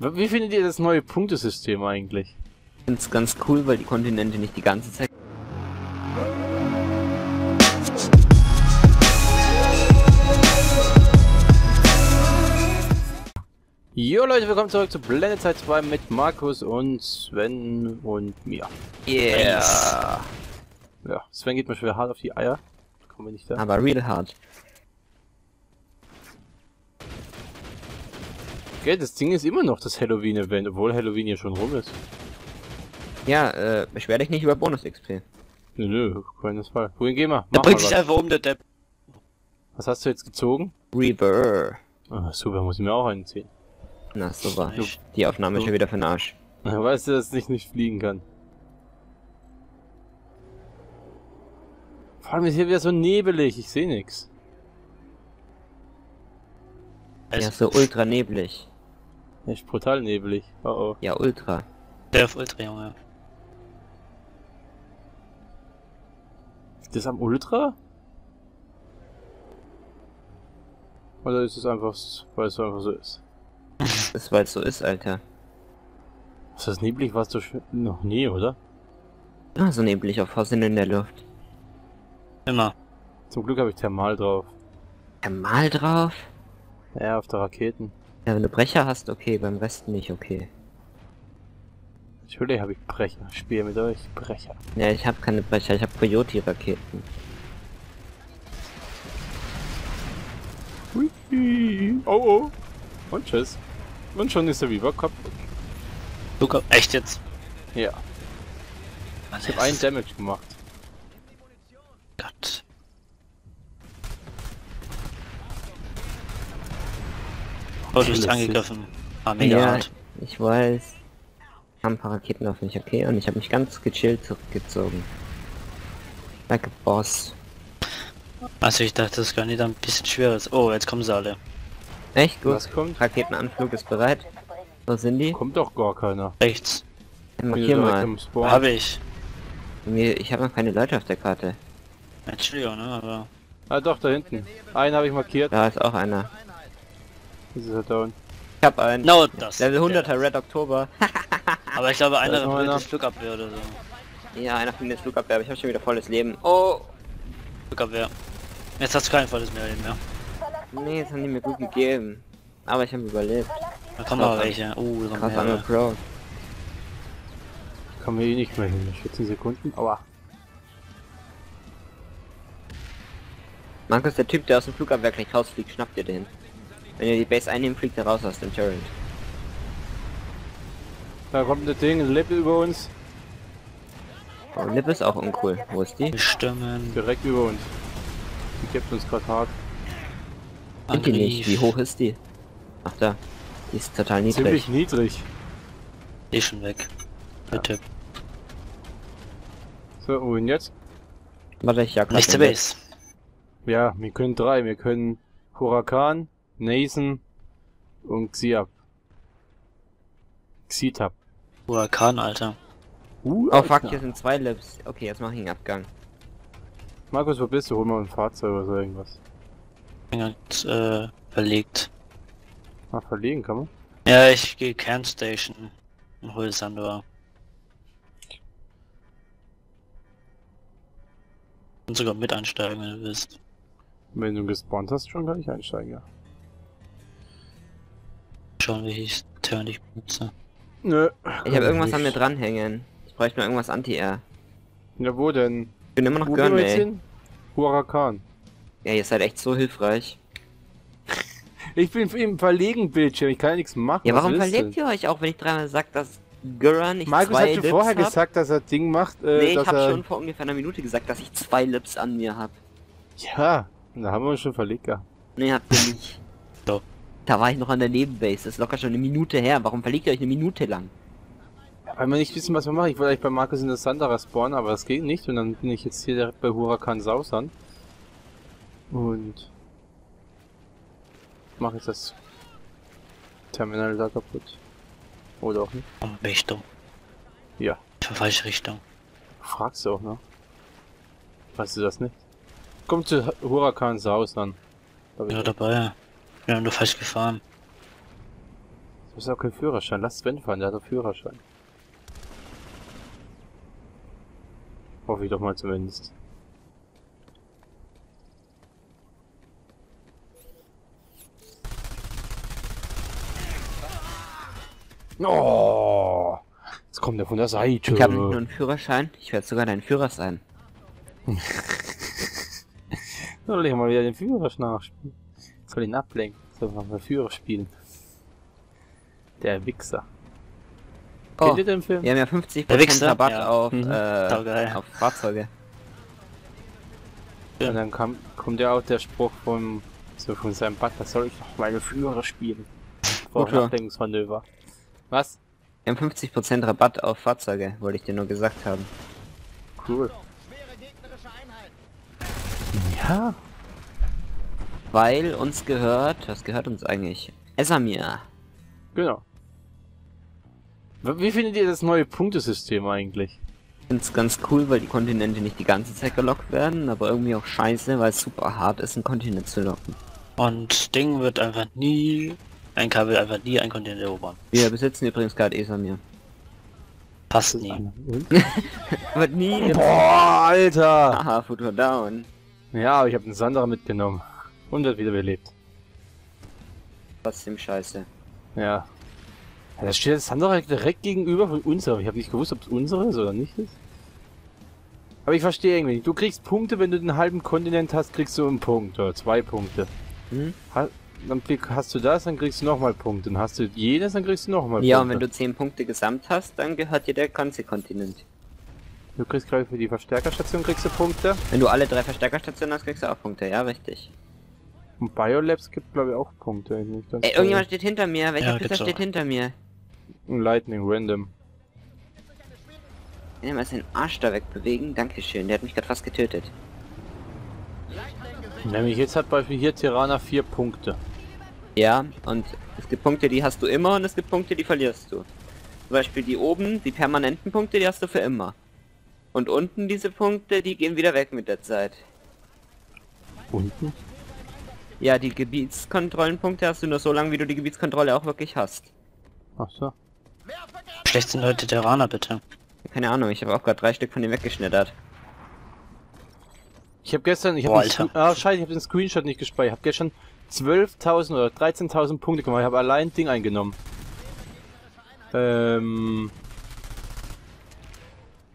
Wie findet ihr das neue Punktesystem eigentlich? Ich finde es ganz cool, weil die Kontinente nicht die ganze Zeit Jo Leute, willkommen zurück zu Blended Zeit 2 mit Markus und Sven und mir. Yeah. Ja, Sven geht mir schwer hart auf die Eier. Kommen wir nicht da. Aber real hard. Okay, das Ding ist immer noch das Halloween-Event, obwohl Halloween ja schon rum ist. Ja, äh, beschwer dich nicht über Bonus-XP. Nö, nö, keinesfalls. Wohin gehen wir? Mal bringt sich was. einfach um, der Depp. was hast du jetzt gezogen? Reaper. Ah, super, muss ich mir auch einziehen. Na, super. Nicht. Die Aufnahme ist schon wieder für den Arsch. Weißt du, dass ich nicht fliegen kann? Vor allem ist hier wieder so nebelig, ich sehe nix. Ja, so ultra neblig. Echt brutal nebelig. Oh oh. Ja, ultra. Der auf Ultra, Junge. Ist das am Ultra? Oder ist es einfach, weil es einfach so ist? Das ist, weil es so ist, Alter. Ist das neblig? Warst du schon noch nie, oder? Ah, so neblig auf Hossen in der Luft. Immer. Zum Glück habe ich Thermal drauf. Thermal drauf? Ja, auf der Raketen. Ja, wenn du Brecher hast, okay, beim Rest nicht, okay. Natürlich habe ich Brecher. Ich spiele mit euch Brecher. Ja, ich habe keine Brecher, ich habe Coyote-Raketen. Oh oh. Und tschüss. Und schon ist der Weaver kaputt. Luca, echt jetzt? Ja. Mann, Ich habe einen Damage gemacht. Gott. Du bist Lustig. angegriffen. Ah, mega ja, hart. ich weiß. Haben ein paar Raketen auf mich, okay? Und ich habe mich ganz gechillt zurückgezogen. Like boss. Also ich dachte, das gar nicht ein bisschen schwer ist. Oh, jetzt kommen sie alle. Echt gut. Was kommt? Raketenanflug ist bereit. Wo sind die? Kommt doch gar keiner. Rechts. Markier Direkt mal. Habe ich. Ich habe noch keine Leute auf der Karte. Entschuldigung, ne, aber... Ah doch, da hinten. Einen habe ich markiert. Da ist auch einer. Das ist er down. Ich habe einen. No, das. Level 100er der. Red Oktober. Aber ich glaube, einer einer. das Flugabwehr oder so. ja, einer von den Flugabwehr, aber ich habe schon wieder volles Leben. Oh! Flugabwehr. Jetzt hast du kein volles mehr Leben mehr. Nee, das haben die mir gut gegeben. Aber ich habe überlebt. Da kommen aber welche. Oh, da kommen Krass, I'm a mehrere. Pro. Kann mir eh nicht mehr hin. 14 Sekunden. Aua. Markus, der Typ, der aus dem Flugabwehr gleich rausfliegt, schnappt ihr den. Wenn ihr die Base einnehmt, fliegt er raus aus dem Turret. Da kommt das Ding, ein Lip über uns. Oh, Lip ist auch uncool. Wo ist die? Bestimmen. Direkt über uns. Die kippt uns gerade hart. Sind die nicht? Wie hoch ist die? Ach da. Die ist total niedrig. Ziemlich niedrig. Die ist schon weg. Der Typ. So, und jetzt? Warte, ich jag Nächste den Base. Ja, wir können drei. Wir können Huracan, Nathan und Xiap. Xitab. Hurakan, Alter. Uh, Oh fuck, hier sind zwei Lips. Okay, jetzt mach ich einen Abgang. Markus, wo bist du? Hol mal ein Fahrzeug oder so irgendwas. Bin halt, äh, verlegt. Ah, verlegen kann man. Ja, ich gehe Kernstation und hol Sandor. Und sogar mit einsteigen, wenn du willst. Wenn du gespawnt hast, schon kann ich einsteigen, ja. Schauen, wie ich Turn ich benutze. Nö. Ich habe irgendwas an mir dranhängen. Ich bräuchte nur irgendwas Anti-Air. Ja, wo denn? Ich bin immer noch hin? Huracan. Ja, ihr seid echt so hilfreich. Ich bin im verlegen Bildschirm, ich kann ja nichts machen. Ja, warum du? ihr euch auch, wenn ich dreimal sag, dass Gurren nicht Markus zwei hat Lips vorher hab? gesagt, dass er Ding macht, äh, Nee, ich dass habe er... schon vor ungefähr einer Minute gesagt, dass ich zwei Lips an mir hab. Ja, da haben wir uns schon verlegt, ja. Nee, habt ihr nicht. Da war ich noch an der Nebenbase, das ist locker schon eine Minute her. Warum verlegt ihr euch eine Minute lang? Weil wir nicht wissen, was wir machen. Ich wollte eigentlich bei Markus in der Sandara spawnen, aber das geht nicht. Und dann bin ich jetzt hier direkt bei Huracan Sausan. Und... Mach jetzt das Terminal da kaputt. Oder auch nicht. Um Richtung. Ja. Für falsche Richtung. Fragst du auch, ne? Weißt du das nicht? Komm zu Huracan Sausan. Da Ja, ich. dabei. Wir haben nur falsch gefahren. Du hast auch keinen Führerschein. Lass Sven fahren, der hat doch Führerschein. Hoffe ich doch mal zumindest. Oh, jetzt kommt er von der Seite. Ich habe nicht nur einen Führerschein, ich werde sogar dein Führer sein. Soll ich mal wieder den Führer nachspielen? Soll ihn ablenken? Soll mal den Führer spielen? Der Wichser. Oh, Kennt ihr den Film? wir haben ja 50% Der Wichser? Rabatt Ja. auf, Mhm. äh, auf Fahrzeuge. Und dann kam, kommt ja auch der Spruch vom, so von seinem Butler, soll ich noch meine Führer spielen? Vor. Ablenkungsmanöver. Was? Wir haben 50% Rabatt auf Fahrzeuge, wollte ich dir nur gesagt haben. Cool. Ja. Weil uns gehört, was gehört uns eigentlich? Esamir. Genau. Wie findet ihr das neue Punktesystem eigentlich? Ich find's ganz cool, weil die Kontinente nicht die ganze Zeit gelockt werden, aber irgendwie auch scheiße, weil es super hart ist, einen Kontinent zu locken. Und Ding wird einfach nie, ein Kabel einfach nie ein Kontinent erobern. Wir besitzen übrigens gerade Esamir. Passt nie. Wird nie. Boah, Alter! Haha, Futur down. Ja, aber ich habe den Sandra mitgenommen. Und wird wieder belebt. Trotzdem scheiße. Ja. ja da steht das Sandra direkt gegenüber von unserem. Ich habe nicht gewusst, ob es unsere ist oder nicht ist. Aber ich verstehe irgendwie nicht. Du kriegst Punkte, wenn du den halben Kontinent hast, kriegst du einen Punkt oder zwei Punkte. Hm? Ha dann hast du das, dann kriegst du nochmal Punkte. Dann hast du jenes, dann kriegst du nochmal Ja, und Punkte. wenn du 10 Punkte gesamt hast, dann gehört dir der ganze Kontinent. Du kriegst gerade für die Verstärkerstation kriegst du Punkte. Wenn du alle drei Verstärkerstationen hast, kriegst du auch Punkte, ja, richtig. Und Biolabs gibt glaube ich auch Punkte. nicht Ey, irgendjemand steht hinter mir. Welcher Ja, Pisser steht auch. hinter mir? Ein Lightning Random. Kann ich mal seinen Arsch da wegbewegen? Dankeschön, der hat mich gerade fast getötet. Nämlich jetzt hat Beispiel hier Tirana vier Punkte. Ja, und es gibt Punkte, die hast du immer und es gibt Punkte, die verlierst du. Zum Beispiel die oben, die permanenten Punkte, die hast du für immer. Und unten diese Punkte, die gehen wieder weg mit der Zeit. Unten? Ja, die Gebietskontrollenpunkte hast du nur so lange, wie du die Gebietskontrolle auch wirklich hast. Ach so. Schlecht sind Leute Terraner, bitte. Keine Ahnung, ich habe auch gerade drei Stück von denen weggeschnittert. Ich habe gestern, ich habe ah scheiße, ich habe den Screenshot nicht gespeichert. Ich habe gestern 12.000 oder 13.000 Punkte gemacht. Ich habe allein Ding eingenommen. Ähm.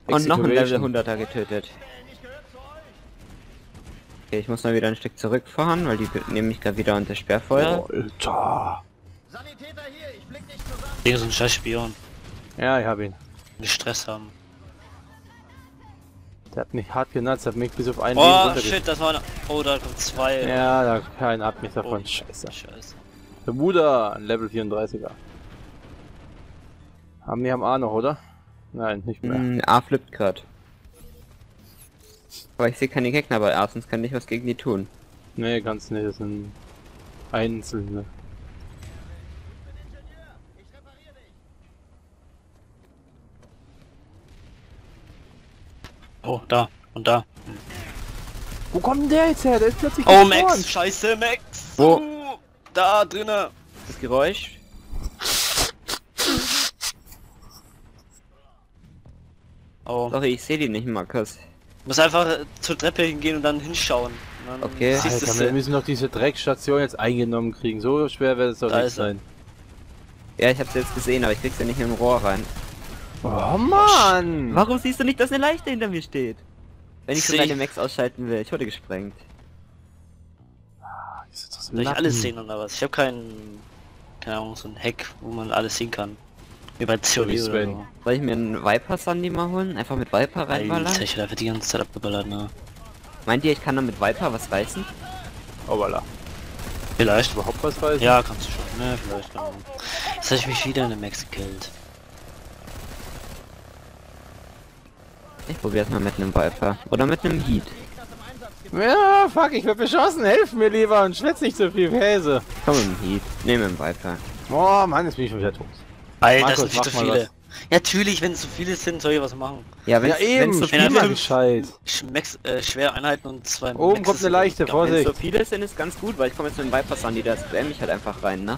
Und noch ein Level Excavation. 100er getötet. Okay, ich muss mal wieder ein Stück zurückfahren, weil die nehmen mich gerade wieder unter Sperrfeuer. Alter. Ding ist ein scheiß Spion. Ja, ich habe ihn. Die Stress haben. Der hat mich hart genutzt, hat mich bis auf einen Oh shit, das war eine... Oh, da kommt zwei. Ja, da keiner hat mich davon. Oh, Scheiße. Scheiße. Der Bruder, ein Level 34er. Haben wir am A noch, oder? Nein, nicht mehr. Mm, A flippt grad. Aber ich sehe keine Gegner bei A, sonst kann ich was gegen die tun. Nee, ganz nicht, das sind einzelne. Oh, da. Und da. Wo kommt denn der jetzt her? Der ist plötzlich Oh. Max! Scheiße, Max! Wo? Uh, da drinnen! Das Geräusch? Oh. Sorry, ich sehe die nicht, Markus. Muss einfach äh, zur Treppe hingehen und dann hinschauen. Und dann Okay. Alter, wir müssen doch diese Dreckstation jetzt eingenommen kriegen. So schwer wird es doch Da nicht er. sein. Ja, ich hab's jetzt gesehen, aber ich krieg's ja nicht im Rohr rein. Oh Mann! Warum siehst du nicht, dass eine Leichte hinter mir steht? Wenn ich so meine. Max ausschalten will. Ich wurde gesprengt. So Soll ich alles sehen oder was? Ich habe keinen... Keine Ahnung, so ein Hack, wo man alles sehen kann. Bei wie COD oder so. Soll ich mir einen Viper Sandy mal holen? Einfach mit Viper reinballern? Alter, ich werde die ganze Zeit abgeballert, ne? Meint ihr, ich kann da mit Viper was reißen? Oh, voilà. Vielleicht. Überhaupt was weiß? Ja, kannst du schon, ne? Vielleicht. Ja. Jetzt habe ich mich wieder in der Max gekillt. Ich probier's mal mit einem Viper. Oder mit einem Heat. Ja, fuck, ich werd beschossen. Helf mir lieber und schwätz nicht so viel Käse. Komm mit dem Heat. Dem Viper. Oh Mann, jetzt bin ich schon wieder tot. Alter, Markus, das sind viel zu mal viele. was. Ja, natürlich, wenn es so viele sind, soll ich was machen. Ja, wenn's, ja, eben, wenn's so Wenn er viele, fünf- gescheit. Äh, schwere Einheiten und zwei Oben Maxes kommt eine sind leichte. Vorsicht. wenn's so viele sind, ist ganz gut, weil ich komme jetzt mit dem Viper Sandy, da spam ich halt einfach rein, ne?